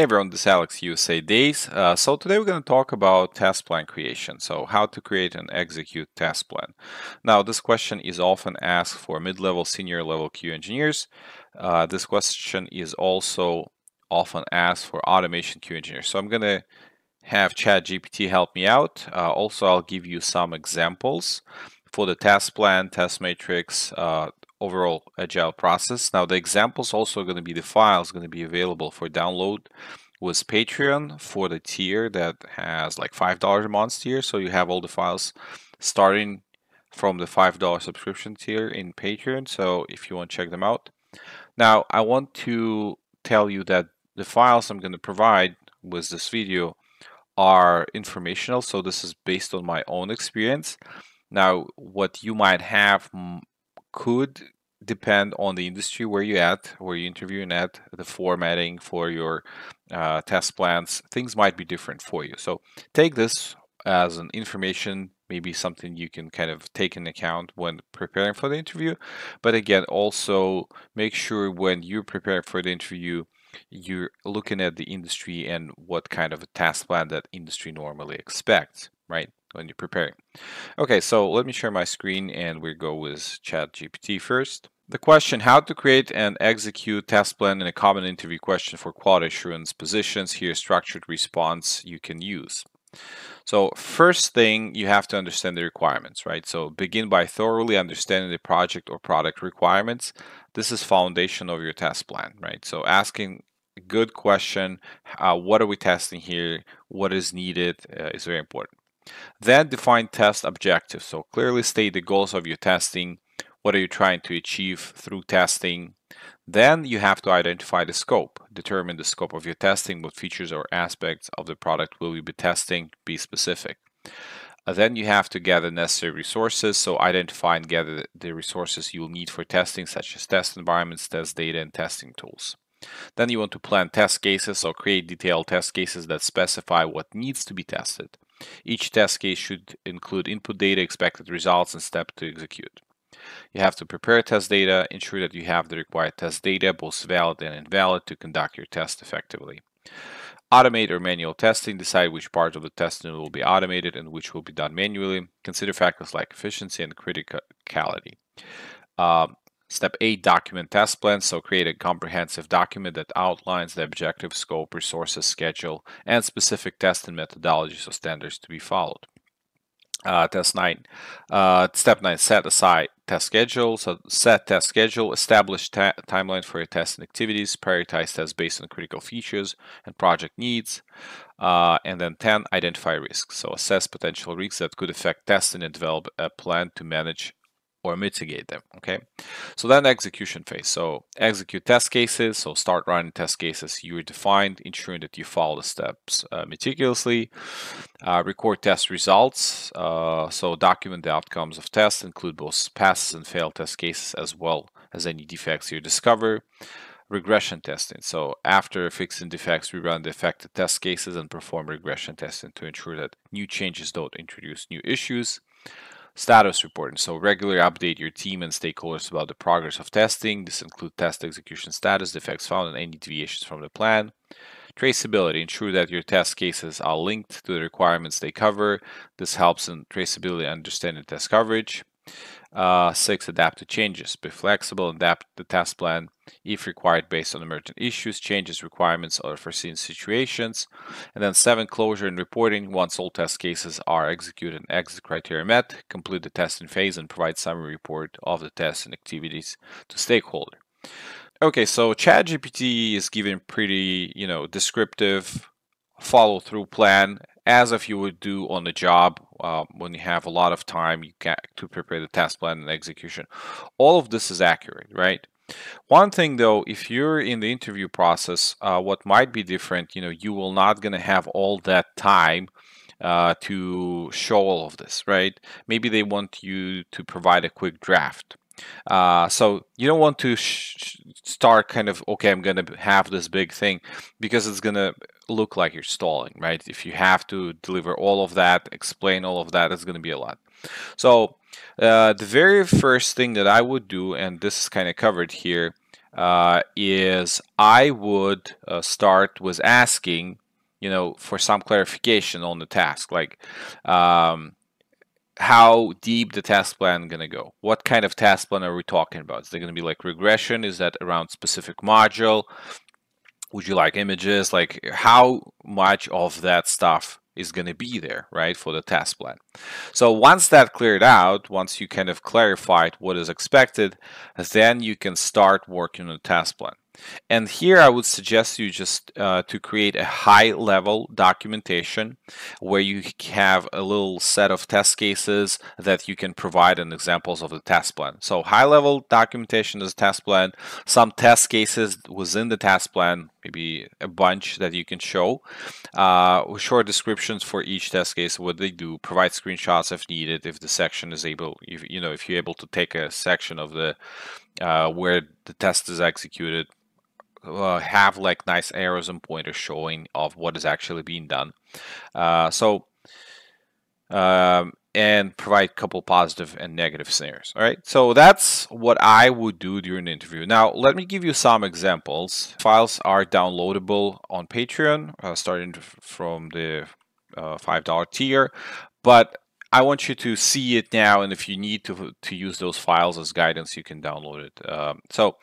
Hey everyone, this is Alex USA Days. Uh, so today we're going to talk about test plan creation. So how to create and execute test plan. Now this question is often asked for mid-level, senior level QA engineers. Uh, this question is also often asked for automation QA engineers. So I'm going to have ChatGPT help me out. Uh, also, I'll give you some examples for the test plan, test matrix, uh, overall agile process. Now the examples also going to be the files going to be available for download with Patreon for the tier that has like $5 a month tier. So you have all the files starting from the $5 subscription tier in Patreon. So if you want to check them out. Now I want to tell you that the files I'm going to provide with this video are informational. So this is based on my own experience. Now, what you might have could depend on the industry where you're at, where you're interviewing at, the formatting for your uh, test plans. Things might be different for you. So take this as an information, maybe something you can kind of take into account when preparing for the interview. But again, also make sure when you're preparing for the interview, you're looking at the industry and what kind of a task plan that industry normally expects, right? When you're preparing. Okay, so let me share my screen and we go with ChatGPT first. The question, how to create and execute test plan in a common interview question for quality assurance positions. Here, structured response you can use. So first thing, you have to understand the requirements, right? So begin by thoroughly understanding the project or product requirements. This is foundation of your test plan, right? So asking a good question, uh, what are we testing here? What is needed uh, is very important. Then define test objectives. So clearly state the goals of your testing. What are you trying to achieve through testing? Then you have to identify the scope. Determine the scope of your testing, what features or aspects of the product will you be testing, be specific. Uh, then you have to gather necessary resources. So identify and gather the resources you will need for testing, such as test environments, test data, and testing tools. Then you want to plan test cases or create detailed test cases that specify what needs to be tested. Each test case should include input data, expected results, and step to execute. You have to prepare test data, ensure that you have the required test data, both valid and invalid, to conduct your test effectively. Automate or manual testing, decide which part of the testing will be automated and which will be done manually. Consider factors like efficiency and criticality. Uh, Step 8, document test plans. So create a comprehensive document that outlines the objective, scope, resources, schedule, and specific testing methodologies or standards to be followed. Uh, test 9. Uh, step 9, set aside test schedule. So set test schedule, establish timeline for your testing activities, prioritize tests based on critical features and project needs. Uh, and then 10, identify risks. So assess potential risks that could affect testing and develop a plan to manage or mitigate them okay? So then execution phase. So execute test cases so start running test cases. You defined ensuring that you follow the steps uh, meticulously. Uh, record test results uh, so document the outcomes of tests include both passes and failed test cases as well as any defects you discover. Regression testing. So after fixing defects we run the affected test cases and perform regression testing to ensure that new changes don't introduce new issues Status reporting. So regularly update your team and stakeholders about the progress of testing. This includes test execution status, defects found, and any deviations from the plan. Traceability. Ensure that your test cases are linked to the requirements they cover. This helps in traceability understanding test coverage. Uh, six, adapt to changes. Be flexible and adapt the test plan if required based on emergent issues, changes, requirements, or foreseen situations. And then seven, closure and reporting. Once all test cases are executed and exit criteria met, complete the testing phase and provide summary report of the tests and activities to stakeholder. Okay, so ChatGPT is giving pretty, you know, descriptive follow through plan as if you would do on the job uh, when you have a lot of time you get to prepare the test plan and execution. All of this is accurate, right? One thing though, if you're in the interview process, uh, what might be different, you know, you will not going to have all that time uh, to show all of this, right? Maybe they want you to provide a quick draft. Uh, so you don't want to start kind of okay i'm gonna have this big thing because it's gonna look like you're stalling right? If you have to deliver all of that explain all of that it's gonna be a lot. So uh, the very first thing that i would do and this is kind of covered here uh, is I would uh, start with asking, you know, for some clarification on the task, like um, how deep the task plan going to go. What kind of task plan are we talking about? Is there going to be like regression? Is that around specific module? Would you like images? Like how much of that stuff is going to be there, right, for the task plan. So once that cleared out, once you kind of clarified what is expected, then you can start working on the task plan. And here I would suggest you just uh, to create a high level documentation where you have a little set of test cases that you can provide and examples of the test plan. So high level documentation is test plan, some test cases within the test plan, maybe a bunch that you can show, uh, short descriptions for each test case, what they do, provide screenshots if needed, if the section is able, if, you know, if you're able to take a section of the uh, where the test is executed, uh, have like nice arrows and pointers showing of what is actually being done. Uh, so, um, and provide a couple positive and negative scenarios. All right, so that's what I would do during the interview. Now, let me give you some examples. Files are downloadable on Patreon, uh, starting from the uh, $5 tier, but I want you to see it now, and if you need to, to use those files as guidance, you can download it. Um, so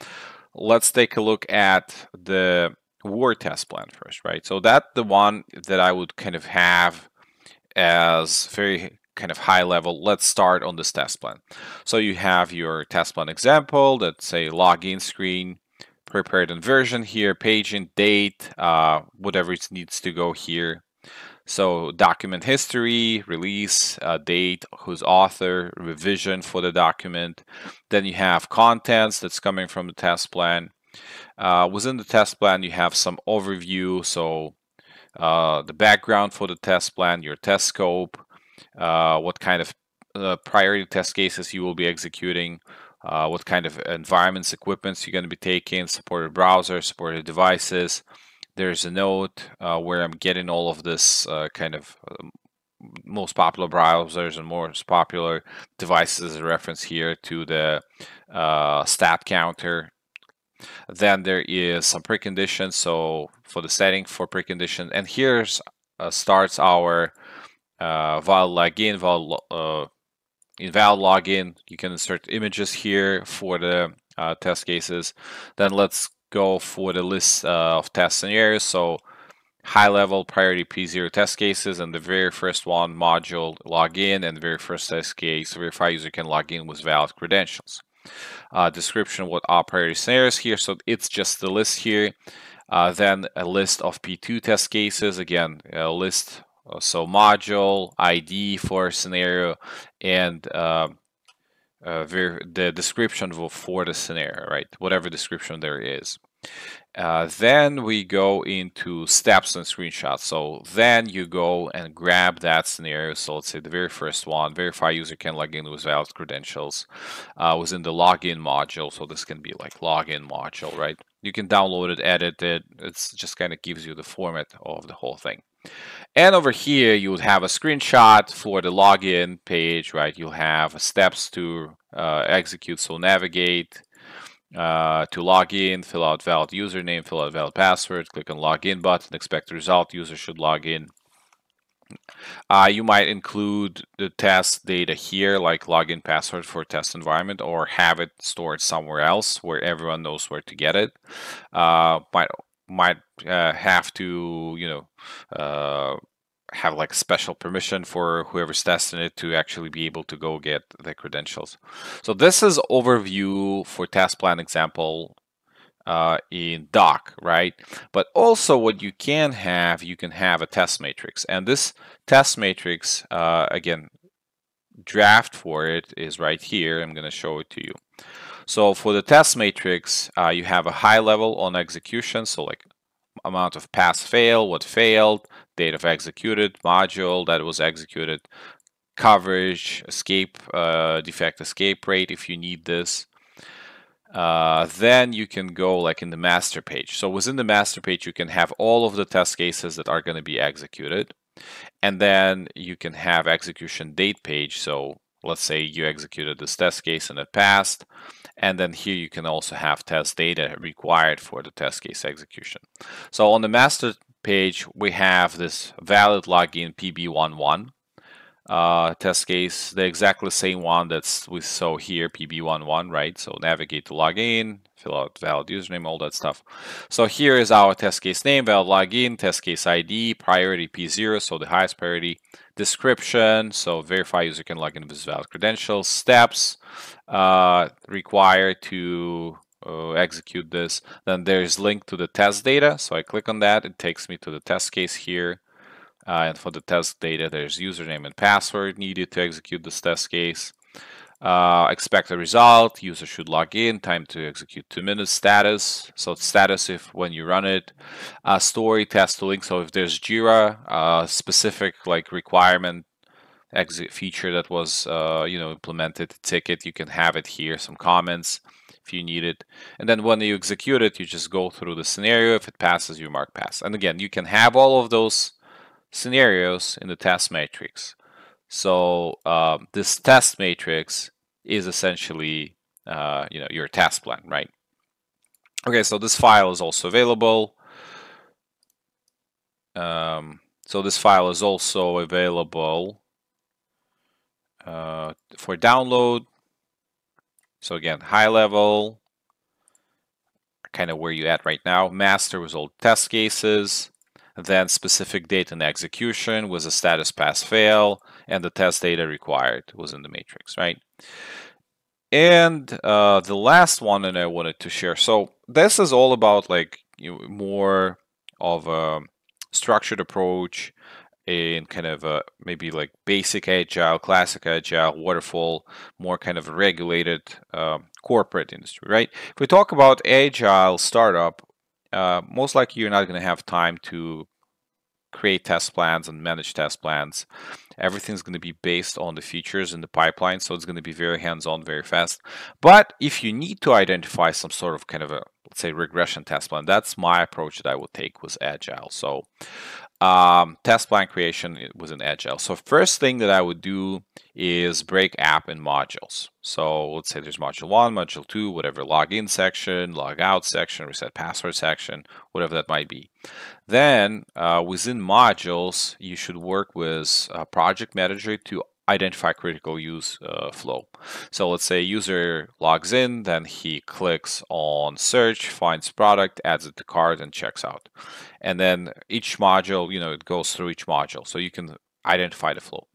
let's take a look at the Word test plan first, right? So that's the one that I would kind of have as very kind of high level. Let's start on this test plan. So you have your test plan example, that's say login screen, prepared version here, paging, date, uh, whatever it needs to go here. So document history, release, uh, date, who's author, revision for the document. Then you have contents that's coming from the test plan. Uh, within the test plan, you have some overview. So uh, the background for the test plan, your test scope, uh, what kind of uh, priority test cases you will be executing, uh, what kind of environments, equipments you're going to be taking, supported browsers, supported devices, there's a note uh, where I'm getting all of this uh, kind of um, most popular browsers and most popular devices as a reference here to the uh, StatCounter. Then there is some preconditions. So for the setting for precondition, and here's uh, starts our uh, login, val uh, invalid login. You can insert images here for the uh, test cases. Then let's go for the list uh, of test scenarios. So high level priority P0 test cases and the very first one module login and the very first test case verify user can log in with valid credentials. Uh, description what are priority scenarios here. So it's just the list here. Uh, then a list of P2 test cases. Again, a list. Uh, so module, ID for scenario, and uh, uh, the description for the scenario, right? Whatever description there is. Uh, then we go into steps and screenshots. So then you go and grab that scenario. So let's say the very first one, verify user can log in with valid credentials uh, within the login module. So this can be like login module, right? You can download it, edit it. It's just kind of gives you the format of the whole thing. And over here, you would have a screenshot for the login page, right? You'll have steps to uh, execute. So navigate uh, to log in, fill out valid username, fill out valid password, click on login button, expect result, user should log in. Uh, you might include the test data here, like login password for test environment, or have it stored somewhere else where everyone knows where to get it. Uh, might might uh, have to, you know, uh, have like special permission for whoever's testing it to actually be able to go get the credentials. So this is overview for test plan example uh, in doc, right? But also what you can have, you can have a test matrix. And this test matrix, uh, again, draft for it is right here. I'm going to show it to you. So for the test matrix, uh, you have a high level on execution. So like amount of pass fail, what failed, date of executed, module that was executed, coverage, escape, uh, defect escape rate if you need this. Uh, then you can go like in the master page. So within the master page, you can have all of the test cases that are going to be executed. And then you can have execution date page. So let's say you executed this test case and it passed. And then here you can also have test data required for the test case execution. So on the master page, we have this valid login PB11 uh, test case, the exactly same one that's we saw here, PB11, right? So navigate to login, fill out valid username, all that stuff. So here is our test case name, valid login, test case ID, priority P0, so the highest priority, description, so verify user can log in with valid credentials, steps uh, required to uh, execute this. Then there's link to the test data. So I click on that, it takes me to the test case here. Uh, and for the test data, there's username and password needed to execute this test case. Uh, a result, user should log in, time to execute two minutes, status, so status if when you run it, uh, story, test link, so if there's Jira, uh, specific like requirement exit feature that was uh, you know implemented ticket, you can have it here, some comments if you need it. And then when you execute it, you just go through the scenario. If it passes, you mark pass. And again, you can have all of those scenarios in the test matrix. So uh, this test matrix is essentially uh, you know your test plan, right? Okay, so this file is also available. Um, so this file is also available uh, for download. So again, high level, kind of where you at right now. Master all test cases then specific date and execution was a status pass fail, and the test data required was in the matrix, right? And uh, the last one that I wanted to share. So this is all about like you know, more of a structured approach in kind of a maybe like basic agile, classic agile, waterfall, more kind of regulated uh, corporate industry, right? If we talk about agile startup, uh, most likely you're not going to have time to create test plans and manage test plans. Everything's going to be based on the features in the pipeline, so it's going to be very hands-on, very fast. But if you need to identify some sort of kind of a, let's say, regression test plan, that's my approach that I would take with Agile. So um, test plan creation was in Agile. So first thing that I would do is break app in modules. So let's say there's module one, module two, whatever login section, log out section, reset password section, whatever that might be. Then uh, within modules, you should work with project manager to identify critical use uh, flow. So let's say user logs in, then he clicks on search, finds product, adds it to cart, and checks out. And then each module, you know, it goes through each module. So you can identify the flow.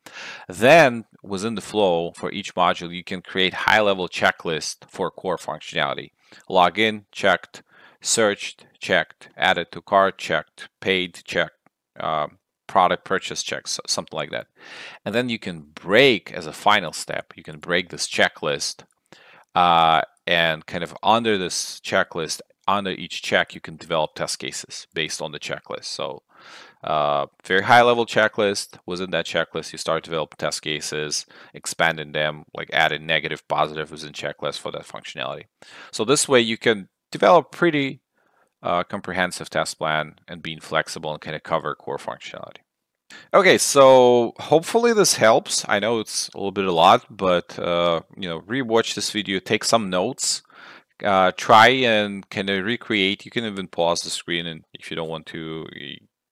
Then within the flow for each module, you can create high-level checklist for core functionality. Login, checked, searched, checked, added to cart, checked, paid, checked, um, product purchase checks, something like that. And then you can break as a final step, you can break this checklist uh, and kind of under this checklist, under each check, you can develop test cases based on the checklist. So uh, very high level checklist. Within that checklist, you start developing test cases, expanding them, like adding negative, positive within checklist for that functionality. So this way you can develop pretty uh, comprehensive test plan and being flexible and kind of cover core functionality. Okay, so hopefully this helps. I know it's a little bit a lot, but uh, you know, rewatch this video, take some notes, uh, try and kind of recreate. You can even pause the screen, and if you don't want to,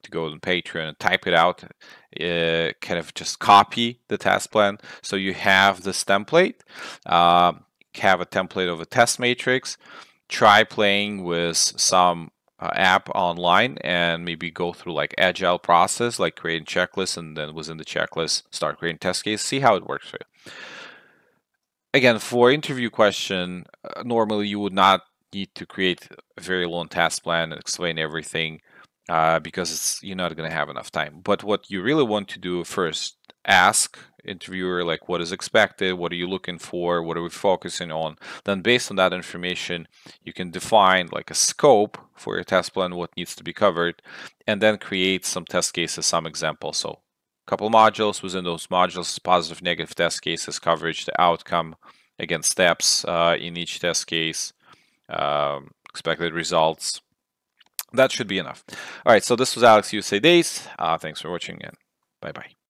to go on Patreon and type it out, uh, kind of just copy the test plan. So you have this template, uh, have a template of a test matrix try playing with some uh, app online and maybe go through like agile process like creating checklists and then within the checklist start creating test case see how it works for you. Again for interview question uh, normally you would not need to create a very long task plan and explain everything uh, because you're not going to have enough time. But what you really want to do first ask interviewer like what is expected what are you looking for what are we focusing on then based on that information you can define like a scope for your test plan what needs to be covered and then create some test cases some examples. So a couple modules within those modules positive negative test cases coverage the outcome again steps uh, in each test case um, expected results. That should be enough. All right so this was alex usa days. Uh, thanks for watching and bye bye